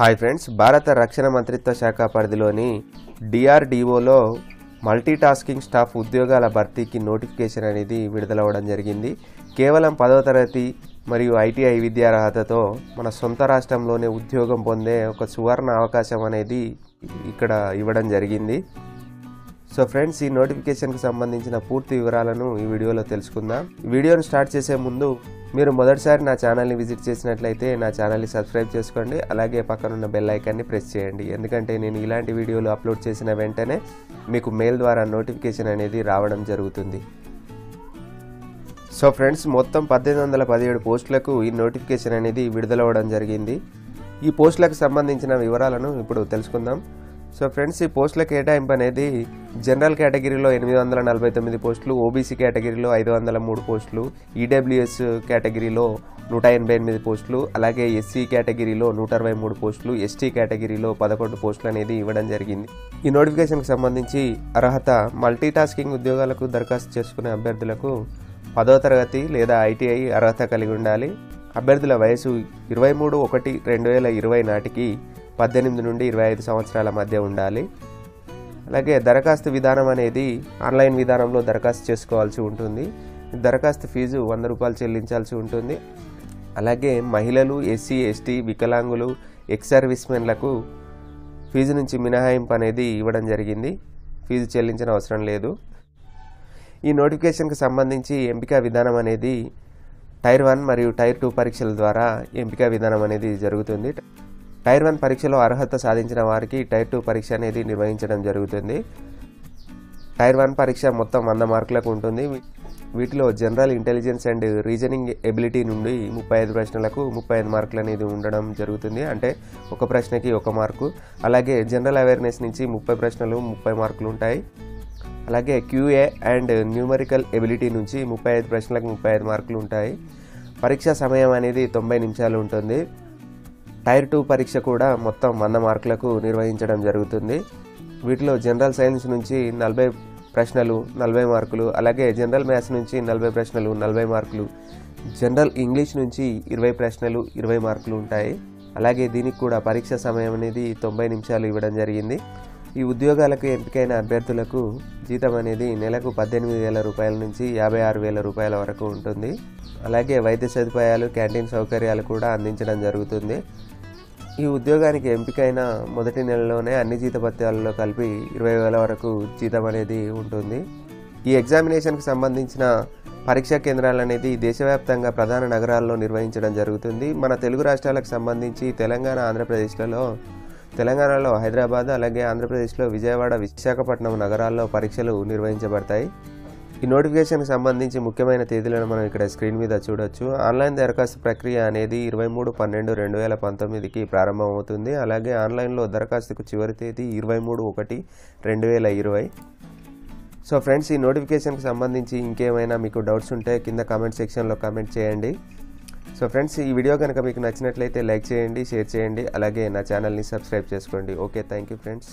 Hi friends భారత రక్షణ మంత్రిత్వ శాఖ పరిధిలోని డిఆర్డిఓలో మల్టీటాస్కింగ్ స్టాఫ్ ఉద్యోగాల భర్తీకి నోటిఫికేషన్ అనేది విడుదలవ్వడం జరిగింది. కేవలం పదవ తరగతి మరియు ఐటీఐ విద్యార్హతతో మన సొంత రాష్ట్రంలోనే ఉద్యోగం పొందే ఒక సువర్ణ అవకాశం అనేది ఇక్కడ ఇవ్వడం జరిగింది. సో ఫ్రెండ్స్ ఈ నోటిఫికేషన్కి సంబంధించిన పూర్తి వివరాలను ఈ వీడియోలో తెలుసుకుందాం. వీడియోను స్టార్ట్ చేసే ముందు మీరు మొదటిసారి నా ఛానల్ని విజిట్ చేసినట్లయితే నా ఛానల్ని సబ్స్క్రైబ్ చేసుకోండి. అలాగే పక్కనున్న బెల్ ఐకాన్ని ప్రెస్ చేయండి. ఎందుకంటే నేను ఇలాంటి వీడియోలు అప్లోడ్ చేసిన వెంటనే మీకు మెయిల్ ద్వారా నోటిఫికేషన్ అనేది రావడం జరుగుతుంది. సో ఫ్రెండ్స్ మొత్తం పద్దెనిమిది వందల పదిహేడు పోస్టులకు ఈ నోటిఫికేషన్ అనేది విడుదలవ్వడం జరిగింది. ఈ పోస్టులకు సంబంధించిన వివరాలను ఇప్పుడు తెలుసుకుందాం. సో ఫ్రెండ్స్ ఈ పోస్టుల కేటాయింపు అనేది జనరల్ కేటగిరీలో ఎనిమిది వందల నలభై తొమ్మిది పోస్టులు ఓబీసీ కేటగిరీలో ఐదు వందల మూడు పోస్టులు ఈడబ్ల్యూఎస్ కేటగిరీలో నూట ఎనభై ఎనిమిది పోస్టులు అలాగే ఎస్సీ కేటగిరీలో నూట అరవై మూడు పోస్టులు ఎస్టీ కేటగిరీలో పదకొండు పోస్టులు అనేది ఇవ్వడం జరిగింది. ఈ నోటిఫికేషన్కి సంబంధించి అర్హత మల్టీ టాస్కింగ్ ఉద్యోగాలకు దరఖాస్తు చేసుకునే అభ్యర్థులకు పదో తరగతి లేదా ఐటీఐ అర్హత కలిగి ఉండాలి. అభ్యర్థుల వయసు ఇరవై మూడు ఒకటి రెండు వేల ఇరవై నాటికి పద్దెనిమిది నుండి ఇరవై ఐదు సంవత్సరాల మధ్య ఉండాలి. అలాగే దరఖాస్తు విధానం అనేది ఆన్లైన్ విధానంలో దరఖాస్తు చేసుకోవాల్సి ఉంటుంది. దరఖాస్తు ఫీజు వంద రూపాయలు చెల్లించాల్సి ఉంటుంది. అలాగే మహిళలు ఎస్సీ ఎస్టీ వికలాంగులు ఎక్స్ సర్వీస్మెన్లకు ఫీజు నుంచి మినహాయింపు అనేది ఇవ్వడం జరిగింది. ఫీజు చెల్లించిన అవసరం లేదు. ఈ నోటిఫికేషన్కి సంబంధించి ఎంపిక విధానం అనేది టైర్ వన్ మరియు టైర్ టూ పరీక్షల ద్వారా ఎంపిక విధానం అనేది జరుగుతుంది. టైర్ వన్ పరీక్షలో అర్హత సాధించిన వారికి టైర్ టూ పరీక్ష అనేది నిర్వహించడం జరుగుతుంది. టైర్ వన్ పరీక్ష మొత్తం వంద మార్కులకు ఉంటుంది. వీటిలో general intelligence and reasoning ability నుండి ముప్పై ఐదు ప్రశ్నలకు ముప్పై ఐదు మార్కులు అనేది ఉండడం జరుగుతుంది. అంటే ఒక ప్రశ్నకి ఒక మార్కు. అలాగే జనరల్ అవేర్నెస్ నుంచి ముప్పై ప్రశ్నలు ముప్పై మార్కులు ఉంటాయి. అలాగే క్యూఏ అండ్ న్యూమరికల్ ఎబిలిటీ నుంచి ముప్పై ఐదు ప్రశ్నలకు ముప్పై ఐదు మార్కులు ఉంటాయి. పరీక్ష సమయం అనేది తొంభై నిమిషాలు ఉంటుంది. టైర్ టూ పరీక్ష కూడా మొత్తం వంద మార్కులకు నిర్వహించడం జరుగుతుంది. వీటిలో జనరల్ సైన్స్ నుంచి నలభై ప్రశ్నలు నలభై మార్కులు అలాగే జనరల్ మ్యాథ్స్ నుంచి నలభై ప్రశ్నలు నలభై మార్కులు జనరల్ ఇంగ్లీష్ నుంచి ఇరవై ప్రశ్నలు ఇరవై మార్కులు ఉంటాయి. అలాగే దీనికి కూడా పరీక్ష సమయం అనేది తొంభై నిమిషాలు ఇవ్వడం జరిగింది. ఈ ఉద్యోగాలకు ఎంపికైన అభ్యర్థులకు జీతం అనేది నెలకు పద్దెనిమిది వేల రూపాయల నుంచి యాభై ఆరు వేల రూపాయల వరకు ఉంటుంది. అలాగే వైద్య సదుపాయాలు క్యాంటీన్ సౌకర్యాలు కూడా అందించడం జరుగుతుంది. ఈ ఉద్యోగానికి ఎంపికైన మొదటి నెలలోనే అన్ని జీతపత్యాలలో కలిపి ఇరవై వేల వరకు జీతం అనేది ఉంటుంది. ఈ ఎగ్జామినేషన్కి సంబంధించిన పరీక్షా కేంద్రాలు అనేది దేశవ్యాప్తంగా ప్రధాన నగరాల్లో నిర్వహించడం జరుగుతుంది. మన తెలుగు రాష్ట్రాలకు సంబంధించి తెలంగాణ ఆంధ్రప్రదేశ్లలో తెలంగాణలో హైదరాబాద్ అలాగే ఆంధ్రప్రదేశ్లో విజయవాడ విశాఖపట్నం నగరాల్లో పరీక్షలు నిర్వహించబడతాయి. ఈ నోటిఫికేషన్కి సంబంధించి ముఖ్యమైన తేదీలను మనం ఇక్కడ స్క్రీన్ మీద చూడొచ్చు. ఆన్లైన్ దరఖాస్తు ప్రక్రియ అనేది ఇరవై మూడు పన్నెండు రెండు వేల పంతొమ్మిదికి ప్రారంభమవుతుంది. అలాగే ఆన్లైన్లో దరఖాస్తుకు చివరి తేదీ ఇరవై మూడు ఒకటి రెండు వేల ఇరవై. సో ఫ్రెండ్స్ ఈ నోటిఫికేషన్కి సంబంధించి ఇంకేమైనా మీకు డౌట్స్ ఉంటే కింద కామెంట్ సెక్షన్లో కామెంట్ చేయండి. సో ఫ్రెండ్స్ ఈ వీడియో కనుక మీకు నచ్చినట్లయితే లైక్ చేయండి షేర్ చేయండి అలాగే నా ఛానల్ని సబ్స్క్రైబ్ చేసుకోండి. Okay thank you friends.